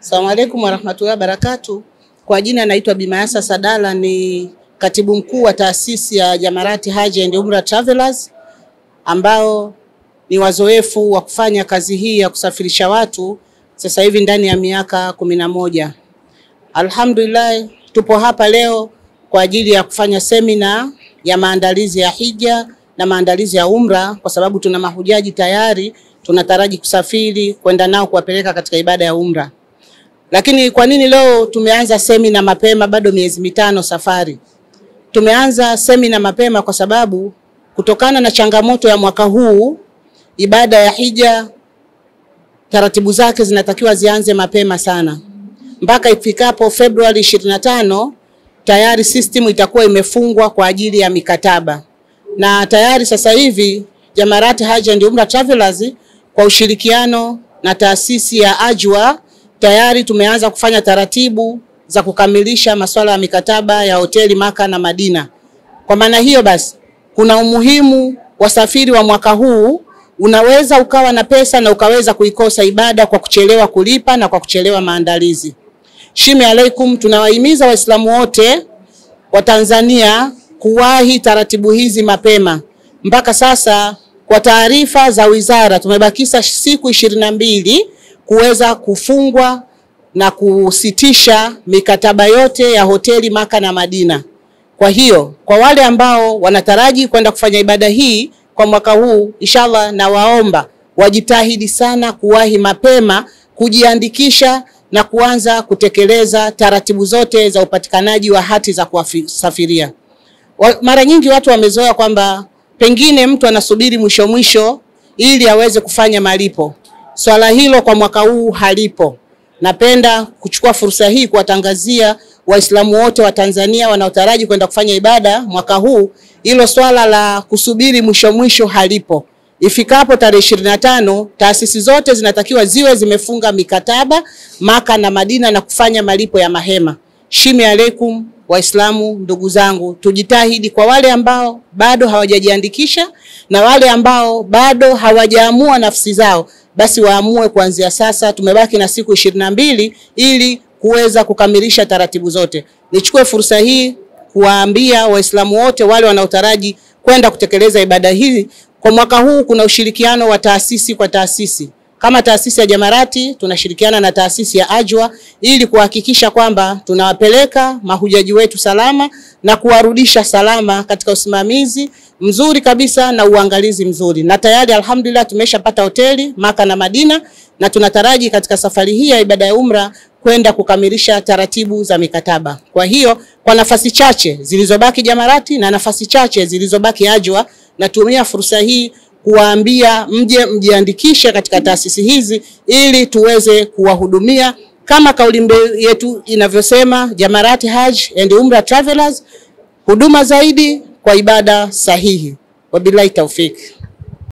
Asalamu alaykum warahmatullahi wabarakatu. Kwa jina naitwa Bimayasa Sadala, ni katibu mkuu wa taasisi ya Jamarati Haji and Umrah Travelers ambao ni wazoefu wa kufanya kazi hii ya kusafirisha watu sasa hivi ndani ya miaka kumi na moja. Alhamdulillah, tupo hapa leo kwa ajili ya kufanya semina ya maandalizi ya hija na maandalizi ya umra, kwa sababu tuna mahujaji tayari tunataraji kusafiri kwenda nao kuwapeleka katika ibada ya umra. Lakini kwa nini leo tumeanza semina mapema, bado miezi mitano safari? Tumeanza semina mapema kwa sababu kutokana na changamoto ya mwaka huu, ibada ya hija taratibu zake zinatakiwa zianze mapema sana, mpaka ifikapo Februari 25 tayari system itakuwa imefungwa kwa ajili ya mikataba, na tayari sasa hivi Jamarat Hajj and Umrah Travelers kwa ushirikiano na taasisi ya Ajwa tayari tumeanza kufanya taratibu za kukamilisha masuala ya mikataba ya hoteli Maka na Madina. Kwa maana hiyo basi, kuna umuhimu wasafiri wa mwaka huu, unaweza ukawa na pesa na ukaweza kuikosa ibada kwa kuchelewa kulipa na kwa kuchelewa maandalizi. Shimi alaikum, tunawahimiza Waislamu wote wa Tanzania kuwahi taratibu hizi mapema. Mpaka sasa kwa taarifa za wizara tumebakisha siku ishirini na mbili kuweza kufungwa na kusitisha mikataba yote ya hoteli Maka na Madina. Kwa hiyo kwa wale ambao wanataraji kwenda kufanya ibada hii kwa mwaka huu, inshallah, na waomba wajitahidi sana kuwahi mapema kujiandikisha na kuanza kutekeleza taratibu zote za upatikanaji wa hati za kusafiria. Mara nyingi watu wamezoea kwamba pengine mtu anasubiri mwisho mwisho ili aweze kufanya malipo. Swala hilo kwa mwaka huu halipo. Napenda kuchukua fursa hii kuwatangazia Waislamu wote wa Tanzania wanaotaraji kwenda kufanya ibada mwaka huu, hilo swala la kusubiri mwisho mwisho halipo. Ifikapo tarehe ishirini na tano taasisi zote zinatakiwa ziwe zimefunga mikataba Maka na Madina na kufanya malipo ya mahema. shime alaikum Waislamu ndugu zangu, tujitahidi kwa wale ambao bado hawajajiandikisha na wale ambao bado hawajaamua nafsi zao, basi waamue kuanzia sasa. Tumebaki na siku ishirini na mbili ili kuweza kukamilisha taratibu zote. Nichukue fursa hii kuwaambia Waislamu wote wale wanaotaraji kwenda kutekeleza ibada hii kwa mwaka huu, kuna ushirikiano wa taasisi kwa taasisi kama taasisi ya Jamarati tunashirikiana na taasisi ya Ajwa ili kuhakikisha kwamba tunawapeleka mahujaji wetu salama na kuwarudisha salama katika usimamizi mzuri kabisa na uangalizi mzuri. Na tayari alhamdulillah tumeshapata hoteli Maka na Madina na tunataraji katika safari hii ya ibada ya umra kwenda kukamilisha taratibu za mikataba. Kwa hiyo kwa nafasi chache zilizobaki Jamarati na nafasi chache zilizobaki Ajwa, natumia fursa hii kuwaambia mje mjiandikishe katika taasisi hizi ili tuweze kuwahudumia kama kauli mbiu yetu inavyosema, Jamarat Hajj and Umrah Travelers, huduma zaidi kwa ibada sahihi. Wabillahi taufiki.